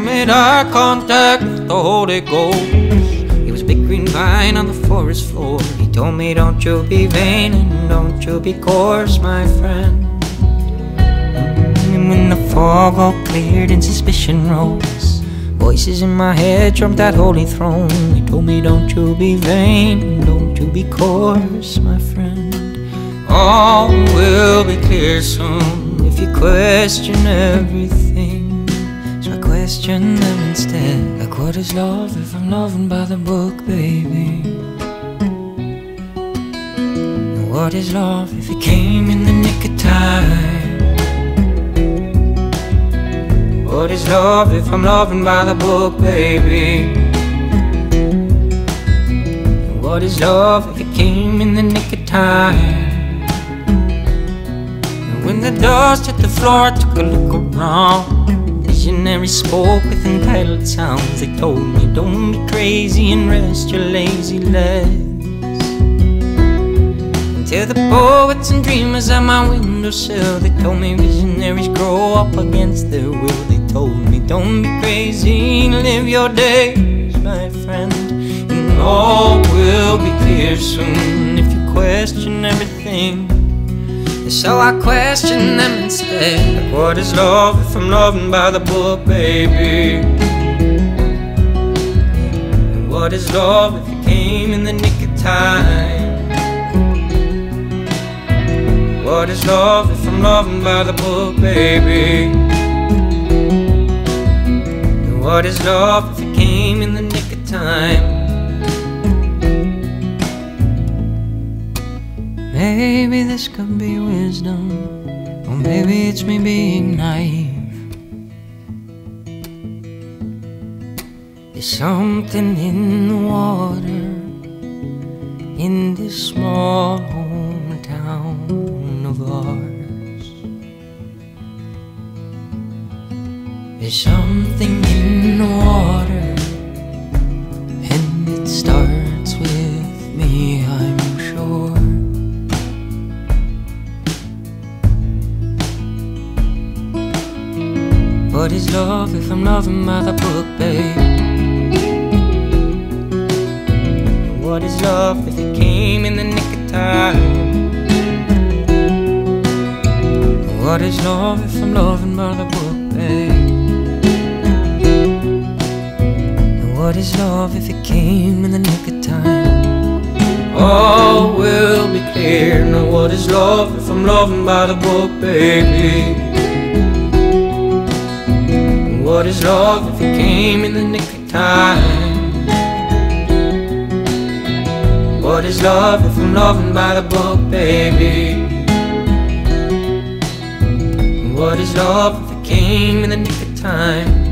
made eye contact with the Holy Ghost. He was a big green vine on the forest floor. He told me, Don't you be vain and don't you be coarse, my friend. And when the fog all cleared and suspicion rose, voices in my head trumped that holy throne. He told me, Don't you be vain and don't you be coarse, my friend. All will be clear soon if you question everything. Question them instead. Like, what is love if I'm loving by the book, baby? And what is love if it came in the nick of time? What is love if I'm loving by the book, baby? And what is love if it came in the nick of time? And When the dust hit the floor, I took a look around. Visionaries spoke with entitled sounds. They told me, don't be crazy and rest your lazy legs. Until the poets and dreamers at my windowsill, they told me visionaries grow up against their will. They told me, don't be crazy and live your days, my friend. And all will be clear soon if you question everything. So I question them instead. Like, what is love if I'm loving by the book, baby? And what is love if you came in the nick of time? What is love if I'm loving by the book, baby? And what is love if it came in the nick of time? Maybe this could be wisdom, or maybe it's me being naive. There's something in the water in this small hometown of ours. There's something in the water, What is love if I'm loving by the book, babe? What is love if it came in the nick of time? What is love if I'm loving by the book, babe? What is love if it came in the nick of time? All will be clear. Now, what is love if I'm loving by the book, baby? What is love if it came in the nick of time? What is love if I'm loving by the book, baby? What is love if it came in the nick of time?